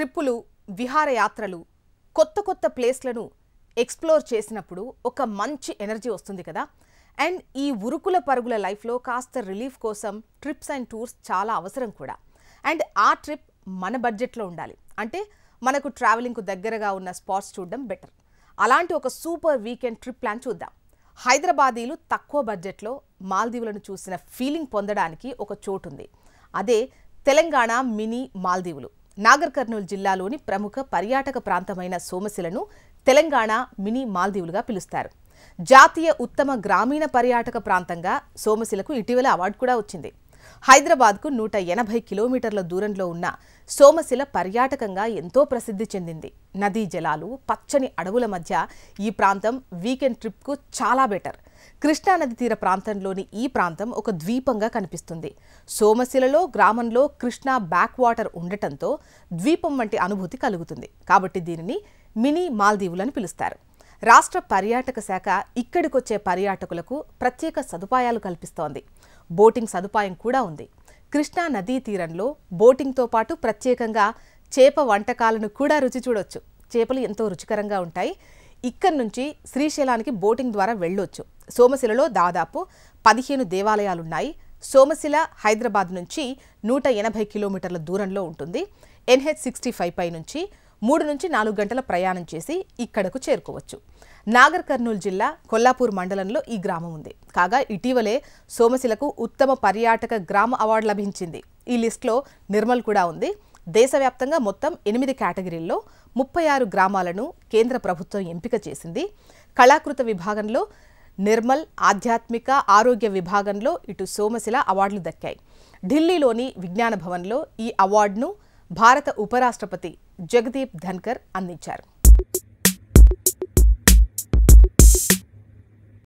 ట్రిప్పులు విహారయాత్రలు కొత్త కొత్త ప్లేస్లను ఎక్స్ప్లోర్ చేసినప్పుడు ఒక మంచి ఎనర్జీ వస్తుంది కదా. అండ్ ఈ ఉరుకుల పరుగుల లైఫ్లో కాస్త రిలీఫ్ కోసం ట్రిప్స్ అండ్ టూర్స్ చాలా అవసరం కూడా. అండ్ ఆ ట్రిప్ మన బడ్జెట్లో ఉండాలి. అంటే మనకు ట్రావెలింగ్కు దగ్గరగా ఉన్న స్పాట్స్ చూడడం బెటర్. అలాంటి ఒక సూపర్ వీకెండ్ ట్రిప్ ప్లాన్ చూద్దాం. హైదరాబాదీలు తక్కువ బడ్జెట్లో మాల్దీవులను చూసిన ఫీలింగ్ పొందడానికి ఒక చోటు ఉంది. అదే తెలంగాణ మినీ మాల్దీవులు. నాగర్ కర్నూలు జిల్లాలోని ప్రముఖ పర్యాటక ప్రాంతమైన సోమశిలను తెలంగాణ మినీ మాల్దీవులుగా పిలుస్తారు. జాతీయ ఉత్తమ గ్రామీణ పర్యాటక ప్రాంతంగా సోమశిలకు ఇటీవల అవార్డు కూడా వచ్చింది. హైదరాబాద్కు నూట ఎనభై కిలోమీటర్ల దూరంలో ఉన్న సోమశిల పర్యాటకంగా ఎంతో ప్రసిద్ధి చెందింది. నదీ జలాలు పచ్చని అడవుల మధ్య ఈ ప్రాంతం వీకెండ్ ట్రిప్కు చాలా బెటర్. కృష్ణానది తీర ప్రాంతంలోని ఈ ప్రాంతం ఒక ద్వీపంగా కనిపిస్తుంది. సోమశిలలో గ్రామంలో కృష్ణా బ్యాక్ వాటర్ ఉండటంతో ద్వీపం వంటి అనుభూతి కలుగుతుంది. కాబట్టి దీనిని మినీ మాల్దీవులు అని పిలుస్తారు. రాష్ట్ర పర్యాటక శాఖ ఇక్కడికొచ్చే పర్యాటకులకు ప్రత్యేక సదుపాయాలు కల్పిస్తోంది. బోటింగ్ సదుపాయం కూడా ఉంది. కృష్ణా నదీ తీరంలో బోటింగ్తో పాటు ప్రత్యేకంగా చేప వంటకాలను కూడా రుచి చూడొచ్చు. చేపలు ఎంతో రుచికరంగా ఉంటాయి. ఇక్కడి నుంచి శ్రీశైలానికి బోటింగ్ ద్వారా వెళ్ళొచ్చు. సోమశిలలో దాదాపు పదిహేను దేవాలయాలున్నాయి. సోమశిల హైదరాబాద్ నుంచి నూట ఎనభై కిలోమీటర్ల దూరంలో ఉంటుంది. ఎన్హెచ్ సిక్స్టీ ఫైవ్ పై నుంచి మూడు నుంచి నాలుగు గంటల ప్రయాణం చేసి ఇక్కడకు చేరుకోవచ్చు. నాగర్ కర్నూలు జిల్లా కొల్లాపూర్ మండలంలో ఈ గ్రామం ఉంది. కాగా ఇటీవలే సోమశిలకు ఉత్తమ పర్యాటక గ్రామ అవార్డు లభించింది. ఈ లిస్టులో నిర్మల్ కూడా ఉంది. దేశవ్యాప్తంగా మొత్తం ఎనిమిది కేటగిరీల్లో ముప్పై ఆరు గ్రామాలను కేంద్ర ప్రభుత్వం ఎంపిక చేసింది. కళాకృత విభాగంలో నిర్మల్ ఆధ్యాత్మిక ఆరోగ్య విభాగంలో ఇటు సోమశిల అవార్డులు దక్కాయి. ఢిల్లీలోని విజ్ఞాన భవన్లో ఈ అవార్డును భారత ఉపరాష్ట్రపతి జగదీప్ ధన్కర్ అందించారు.